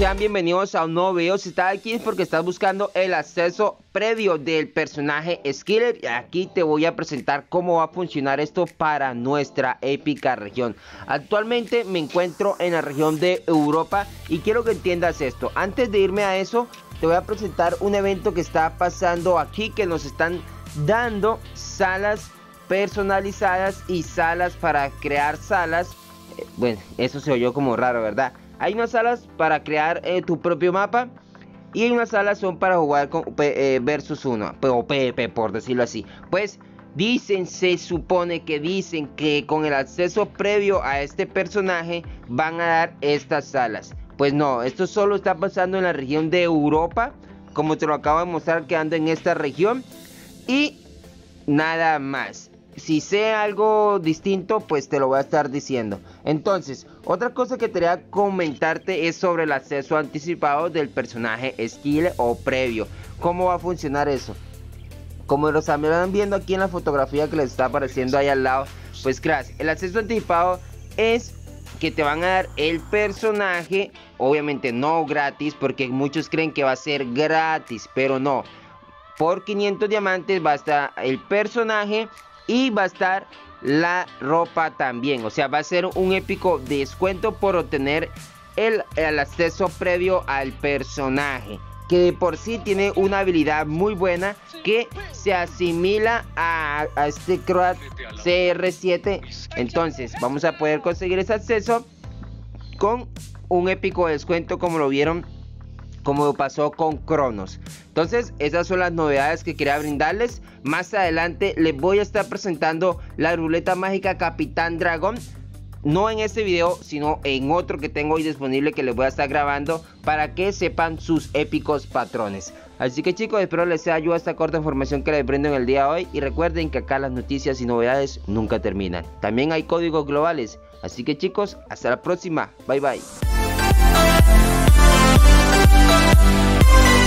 sean bienvenidos a un nuevo video. Si estás aquí es porque estás buscando el acceso previo del personaje Skiller. Y aquí te voy a presentar cómo va a funcionar esto para nuestra épica región. Actualmente me encuentro en la región de Europa y quiero que entiendas esto. Antes de irme a eso, te voy a presentar un evento que está pasando aquí que nos están dando salas personalizadas y salas para crear salas. Eh, bueno, eso se oyó como raro, ¿verdad? Hay unas salas para crear eh, tu propio mapa. Y unas salas son para jugar con, eh, versus uno. O PvP, por decirlo así. Pues dicen, se supone que dicen que con el acceso previo a este personaje van a dar estas salas. Pues no, esto solo está pasando en la región de Europa. Como te lo acabo de mostrar quedando en esta región. Y nada más si sé algo distinto, pues te lo voy a estar diciendo. Entonces, otra cosa que quería comentarte es sobre el acceso anticipado del personaje skill o previo. ¿Cómo va a funcionar eso? Como lo están viendo aquí en la fotografía que les está apareciendo ahí al lado, pues gracias. El acceso anticipado es que te van a dar el personaje, obviamente no gratis, porque muchos creen que va a ser gratis, pero no. Por 500 diamantes va a estar el personaje y va a estar la ropa también. O sea, va a ser un épico descuento por obtener el, acceso previo al personaje. Que de por sí tiene una habilidad muy buena que se asimila a, a este Croat CR7. Entonces, vamos a poder conseguir ese acceso con un épico descuento como lo vieron como pasó con Cronos. Entonces, esas son las novedades que quería brindarles. Más adelante les voy a estar presentando la ruleta mágica Capitán Dragón. No en este video, sino en otro que tengo hoy disponible que les voy a estar grabando para que sepan sus épicos patrones. Así que chicos, espero les sea ayuda esta corta información que les brindo en el día de hoy. Y recuerden que acá las noticias y novedades nunca terminan. También hay códigos globales. Así que chicos, hasta la próxima. Bye bye. Thank you.